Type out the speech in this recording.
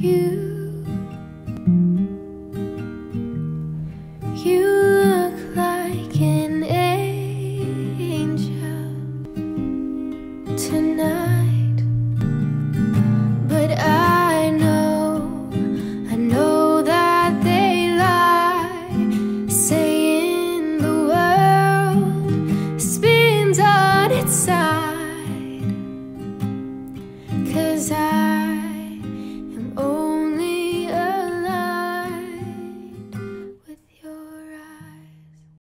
you. You look like an angel tonight, but I know, I know that they lie, saying the world spins on its side. Cause I